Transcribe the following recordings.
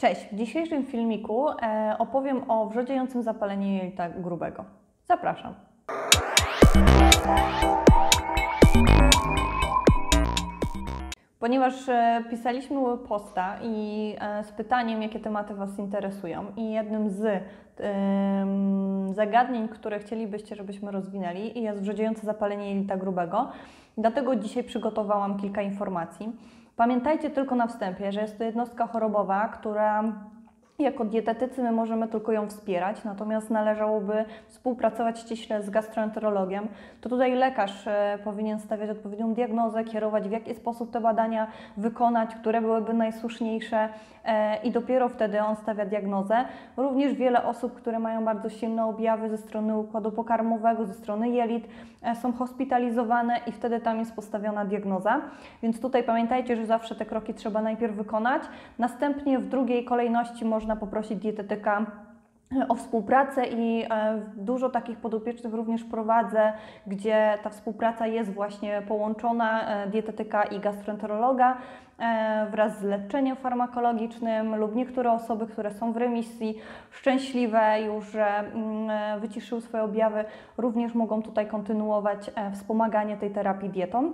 Cześć! W dzisiejszym filmiku e, opowiem o wrzodziejącym zapaleniu jelita grubego. Zapraszam. Ponieważ e, pisaliśmy posta i e, z pytaniem, jakie tematy Was interesują, i jednym z zagadnień, które chcielibyście, żebyśmy rozwinęli, jest wrzodziejące zapalenie jelita grubego. Dlatego dzisiaj przygotowałam kilka informacji. Pamiętajcie tylko na wstępie, że jest to jednostka chorobowa, która jako dietetycy my możemy tylko ją wspierać, natomiast należałoby współpracować ściśle z gastroenterologiem. To tutaj lekarz e, powinien stawiać odpowiednią diagnozę, kierować w jaki sposób te badania wykonać, które byłyby najsłuszniejsze e, i dopiero wtedy on stawia diagnozę. Również wiele osób, które mają bardzo silne objawy ze strony układu pokarmowego, ze strony jelit, e, są hospitalizowane i wtedy tam jest postawiona diagnoza. Więc tutaj pamiętajcie, że zawsze te kroki trzeba najpierw wykonać, następnie w drugiej kolejności można można poprosić dietetyka e, o współpracę i e, dużo takich podopiecznych również prowadzę, gdzie ta współpraca jest właśnie połączona, e, dietetyka i gastroenterologa wraz z leczeniem farmakologicznym lub niektóre osoby, które są w remisji, szczęśliwe już, że mm, wyciszyły swoje objawy, również mogą tutaj kontynuować wspomaganie tej terapii dietą.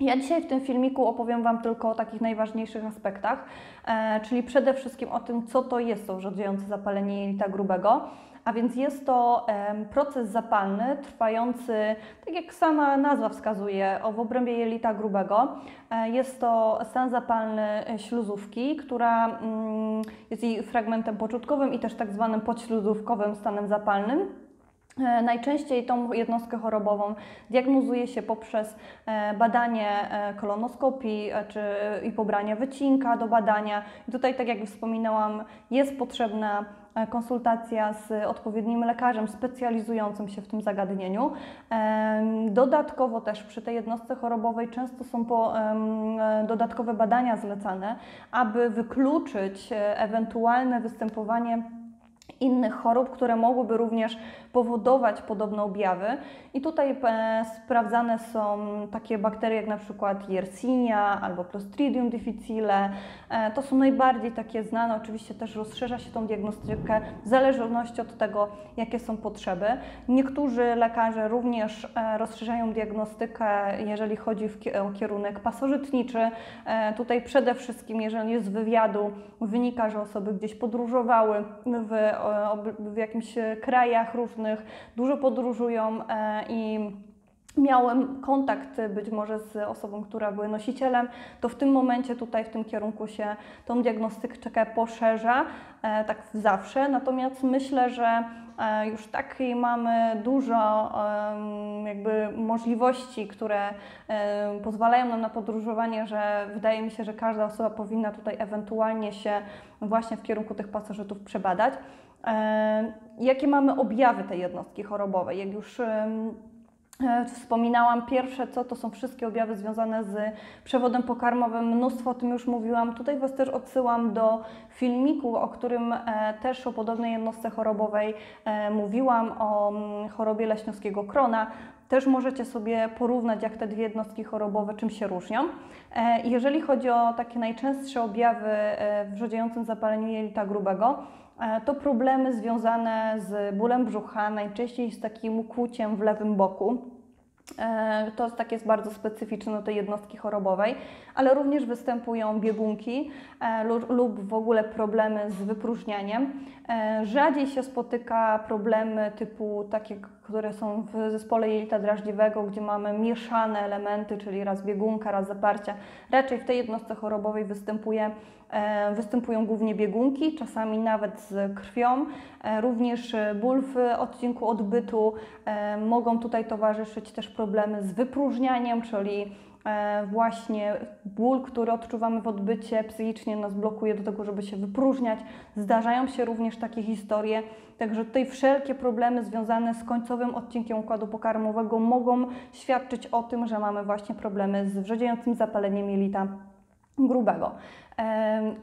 Ja dzisiaj w tym filmiku opowiem Wam tylko o takich najważniejszych aspektach, e, czyli przede wszystkim o tym, co to jest to wrzodziejące zapalenie jelita grubego. A więc jest to e, proces zapalny trwający, tak jak sama nazwa wskazuje, w obrębie jelita grubego. E, jest to stan zapalny śluzówki, która mm, jest jej fragmentem początkowym i też tak zwanym podśluzówkowym stanem zapalnym. E, najczęściej tą jednostkę chorobową diagnozuje się poprzez e, badanie e, kolonoskopii czy, i pobranie wycinka do badania. I tutaj, tak jak wspominałam, jest potrzebna konsultacja z odpowiednim lekarzem specjalizującym się w tym zagadnieniu. Dodatkowo też przy tej jednostce chorobowej często są dodatkowe badania zlecane, aby wykluczyć ewentualne występowanie innych chorób, które mogłyby również powodować podobne objawy. I tutaj e, sprawdzane są takie bakterie jak na przykład Yersinia albo Clostridium difficile. E, to są najbardziej takie znane. Oczywiście też rozszerza się tą diagnostykę w zależności od tego, jakie są potrzeby. Niektórzy lekarze również e, rozszerzają diagnostykę, jeżeli chodzi o kierunek pasożytniczy. Tutaj przede wszystkim, jeżeli z wywiadu wynika, że osoby gdzieś podróżowały w, w jakimś krajach różnych, dużo podróżują e, i miałem kontakt być może z osobą, która była nosicielem, to w tym momencie tutaj w tym kierunku się tą diagnostykę poszerza, e, tak zawsze. Natomiast myślę, że już takiej mamy dużo jakby możliwości, które pozwalają nam na podróżowanie, że wydaje mi się, że każda osoba powinna tutaj ewentualnie się właśnie w kierunku tych pasożytów przebadać. E, jakie mamy objawy tej jednostki chorobowej? Jak już e, Wspominałam pierwsze, co to są wszystkie objawy związane z przewodem pokarmowym. Mnóstwo o tym już mówiłam. Tutaj Was też odsyłam do filmiku, o którym e, też o podobnej jednostce chorobowej mówiłam, o mm, chorobie leśniowskiego krona. Też możecie sobie porównać, jak te dwie jednostki chorobowe czym się różnią. Jeżeli chodzi o takie najczęstsze objawy w wrzodziejącym zapaleniu jelita grubego, E, to problemy związane z bólem brzucha, najczęściej z takim kłuciem w lewym boku. E, to tak jest bardzo specyficzne do tej jednostki chorobowej, ale również występują biegunki e, lub w ogóle problemy z wypróżnianiem. Rzadziej się spotyka problemy typu takie, które są w zespole jelita drażliwego, gdzie mamy mieszane elementy, czyli raz biegunka, raz zaparcia. Raczej w tej jednostce chorobowej występuje E, występują głównie biegunki, czasami nawet z krwią. E, również ból w odcinku odbytu. E, mogą tutaj towarzyszyć też problemy z wypróżnianiem, czyli właśnie ból, który odczuwamy w odbycie, psychicznie nas blokuje do tego, żeby się wypróżniać. Zdarzają się również takie historie, także tutaj wszelkie problemy związane z końcowym odcinkiem układu pokarmowego mogą świadczyć o tym, że mamy właśnie problemy z wrzodziejącym zapaleniem jelita grubego.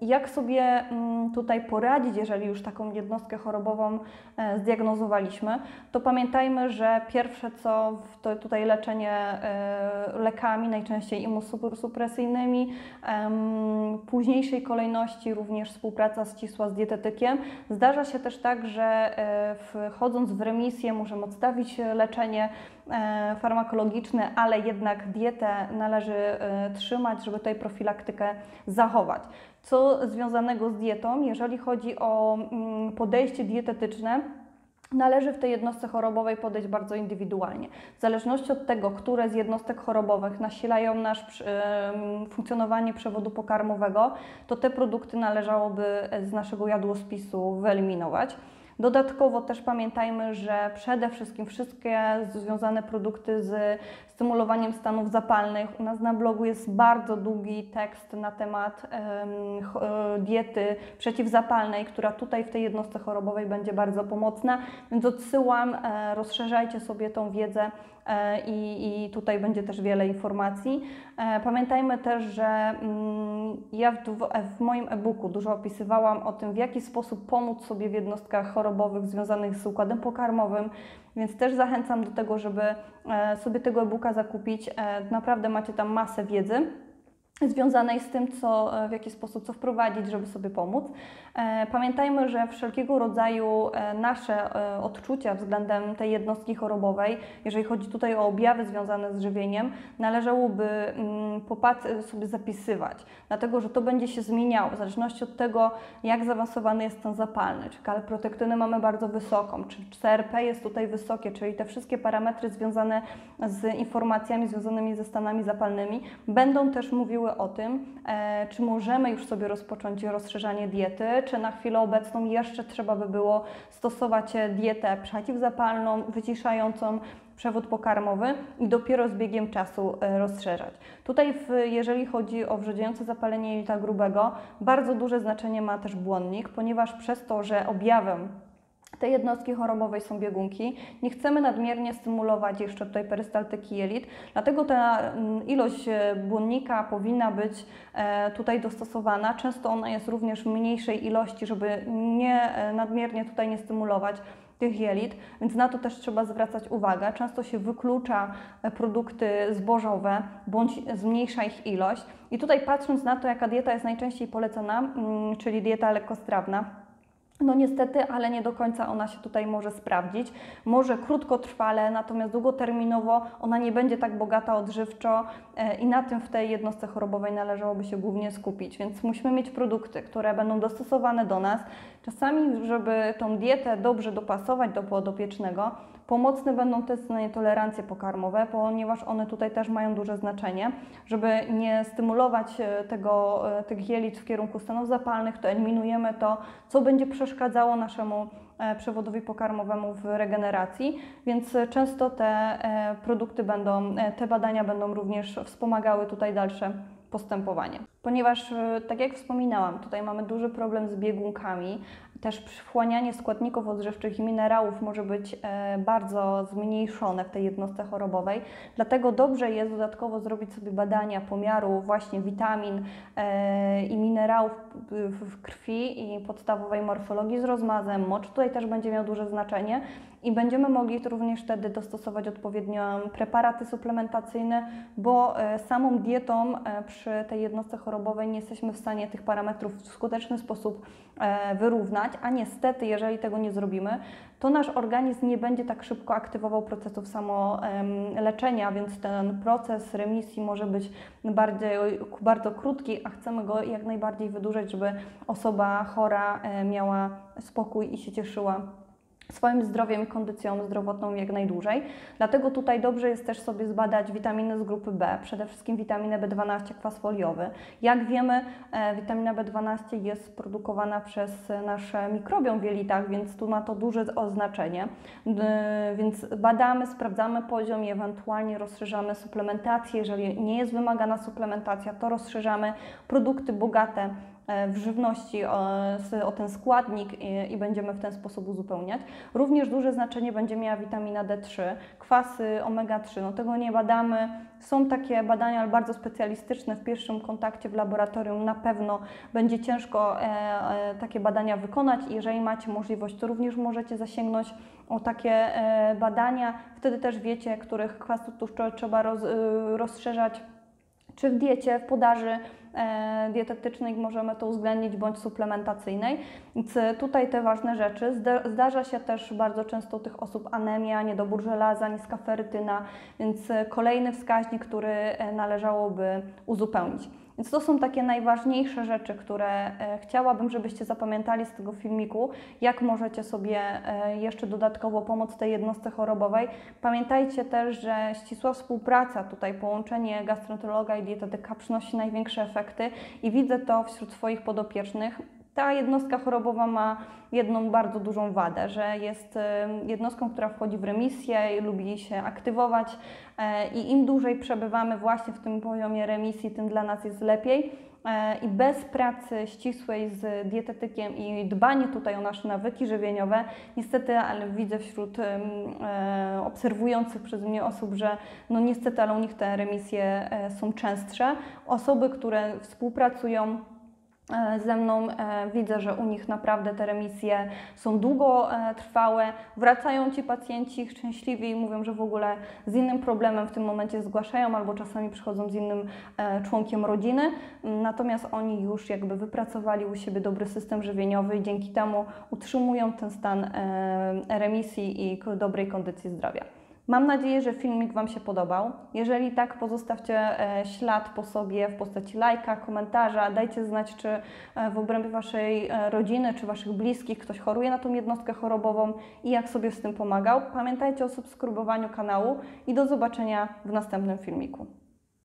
Jak sobie mm, tutaj poradzić, jeżeli już taką jednostkę chorobową e, zdiagnozowaliśmy, to pamiętajmy, że pierwsze co to tutaj leczenie e, lekami, najczęściej immunosupresyjnymi, w późniejszej kolejności również współpraca ścisła z dietetykiem. Zdarza się też tak, że e, wchodząc w remisję możemy odstawić leczenie farmakologiczne, ale jednak dietę należy trzymać, żeby tutaj profilaktykę zachować. Co związanego z dietą, jeżeli chodzi o mm, podejście dietetyczne, Należy w tej jednostce chorobowej podejść bardzo indywidualnie. W zależności od tego, które z jednostek chorobowych nasilają nasz funkcjonowanie przewodu pokarmowego, to te produkty należałoby z naszego jadłospisu wyeliminować. Dodatkowo też pamiętajmy, że przede wszystkim wszystkie związane produkty z stymulowaniem stanów zapalnych. U nas na blogu jest bardzo długi tekst na temat um, diety przeciwzapalnej, która tutaj w tej jednostce chorobowej będzie bardzo pomocna, więc odsyłam, e, rozszerzajcie sobie tą wiedzę E, i, i tutaj będzie też wiele informacji. E, pamiętajmy też, że mm, ja w, w moim e-booku dużo opisywałam o tym, w jaki sposób pomóc sobie w jednostkach chorobowych związanych z układem pokarmowym, więc też zachęcam do tego, żeby e, sobie tego e-booka zakupić. Naprawdę macie tam masę wiedzy związanej z tym, co, e, w jaki sposób co wprowadzić, żeby sobie pomóc. E, pamiętajmy, że wszelkiego rodzaju e, nasze odczucia względem tej jednostki chorobowej, jeżeli chodzi tutaj o objawy związane z żywieniem, należałoby mm, sobie zapisywać, dlatego że to będzie się zmieniało w zależności od tego, jak zaawansowany jest stan zapalny, czy kaloprotektyny mamy bardzo wysoką, czy CRP jest tutaj wysokie, czyli te wszystkie parametry związane z informacjami związanymi ze stanami zapalnymi będą też mówiły o tym, e, czy możemy już sobie rozpocząć rozszerzanie diety, czy na chwilę obecną jeszcze trzeba by było stosować dietę przeciwzapalną, wyciszającą, przewód pokarmowy i dopiero z biegiem czasu e, rozszerzać. Tutaj, w, jeżeli chodzi o wrzodziejące zapalenie jelita grubego, bardzo duże znaczenie ma też błonnik, ponieważ przez to, że objawem tej jednostki chorobowej są biegunki. Nie chcemy nadmiernie stymulować jeszcze tutaj perystaltyki jelit, dlatego ta mm, ilość e, błonnika powinna być e, tutaj dostosowana. Często ona jest również w mniejszej ilości, żeby nie e, nadmiernie tutaj nie stymulować tych jelit, więc na to też trzeba zwracać uwagę. Często się wyklucza produkty zbożowe bądź zmniejsza ich ilość. I tutaj patrząc na to, jaka dieta jest najczęściej polecana, mm, czyli dieta lekkostrawna, no niestety, ale nie do końca ona się tutaj może sprawdzić. Może krótkotrwale, natomiast długoterminowo ona nie będzie tak bogata odżywczo e, i na tym w tej jednostce chorobowej należałoby się głównie skupić. Więc musimy mieć produkty, które będą dostosowane do nas. Czasami, żeby tą dietę dobrze dopasować do podopiecznego, Pomocne będą testy na nietolerancje pokarmowe, ponieważ one tutaj też mają duże znaczenie. Żeby nie stymulować e, tego, e, tych jelit w kierunku stanów zapalnych, to eliminujemy to, co będzie przeszkadzało naszemu e, przewodowi pokarmowemu w regeneracji, więc często te produkty będą, te badania będą również wspomagały tutaj dalsze postępowanie. Ponieważ, tak jak wspominałam, tutaj mamy duży problem z biegunkami, też wchłanianie składników odżywczych i minerałów może być e, bardzo zmniejszone w tej jednostce chorobowej. Dlatego dobrze jest dodatkowo zrobić sobie badania pomiaru właśnie witamin e, i minerałów w krwi i podstawowej morfologii z rozmazem. Mocz tutaj też będzie miał duże znaczenie i będziemy mogli również wtedy dostosować odpowiednio preparaty suplementacyjne, bo e, samą dietą przy tej jednostce chorobowej nie jesteśmy w stanie tych parametrów w skuteczny sposób wyrównać. A niestety, jeżeli tego nie zrobimy, to nasz organizm nie będzie tak szybko aktywował procesów samoleczenia, więc ten proces remisji może być bardziej, bardzo krótki, a chcemy go jak najbardziej wydłużyć, żeby osoba chora e, miała spokój i się cieszyła swoim zdrowiem kondycją zdrowotną jak najdłużej. Dlatego tutaj dobrze jest też sobie zbadać witaminy z grupy B, przede wszystkim witaminę B12, kwas foliowy. Jak wiemy, e, witamina B12 jest produkowana przez nasz mikrobiom w jelitach, więc tu ma to duże oznaczenie. Więc badamy, sprawdzamy poziom i ewentualnie rozszerzamy suplementację. Jeżeli nie jest wymagana suplementacja, to rozszerzamy produkty bogate w żywności o, ten składnik i, będziemy w ten sposób uzupełniać. Również duże znaczenie będzie miała witamina D3, kwasy omega-3. No tego nie badamy. Są takie badania, ale bardzo specjalistyczne. W pierwszym kontakcie w laboratorium na pewno będzie ciężko e, e, takie badania wykonać. Jeżeli macie możliwość, to również możecie zasięgnąć o takie e, badania. Wtedy też wiecie, których kwasów tłuszczowych trzeba roz, e, rozszerzać czy w diecie, w podaży e, dietetycznej możemy to uwzględnić, bądź suplementacyjnej. Więc tutaj te ważne rzeczy. Zdarza się też bardzo często u tych osób anemia, niedobór żelaza, niska ferytyna, więc kolejny wskaźnik, który należałoby uzupełnić. Więc to są takie najważniejsze rzeczy, które e, chciałabym, żebyście zapamiętali z tego filmiku, jak możecie sobie e, jeszcze dodatkowo pomóc tej jednostce chorobowej. Pamiętajcie też, że ścisła współpraca, tutaj połączenie gastroenterologa i dietetyka przynosi największe efekty i widzę to wśród swoich podopiecznych. Ta jednostka chorobowa ma jedną bardzo dużą wadę, że jest jednostką, która wchodzi w remisję, lubi się aktywować e, i im dłużej przebywamy właśnie w tym poziomie remisji, tym dla nas jest lepiej. E, I bez pracy ścisłej z dietetykiem i dbanie tutaj o nasze nawyki żywieniowe, niestety, ale widzę wśród e, obserwujących przez mnie osób, że no niestety, ale u nich te remisje są częstsze. Osoby, które współpracują ze mną. E, widzę, że u nich naprawdę te remisje są długotrwałe. E, Wracają ci pacjenci szczęśliwi i mówią, że w ogóle z innym problemem w tym momencie zgłaszają albo czasami przychodzą z innym członkiem rodziny. Natomiast oni już jakby wypracowali u siebie dobry system żywieniowy i dzięki temu utrzymują ten stan remisji i dobrej kondycji zdrowia. Mam nadzieję, że filmik Wam się podobał. Jeżeli tak, pozostawcie e, ślad po sobie w postaci lajka, komentarza. Dajcie znać, czy e, w obrębie Waszej e, rodziny, czy Waszych bliskich ktoś choruje na tą jednostkę chorobową i jak sobie z tym pomagał. Pamiętajcie o subskrybowaniu kanału i do zobaczenia w następnym filmiku.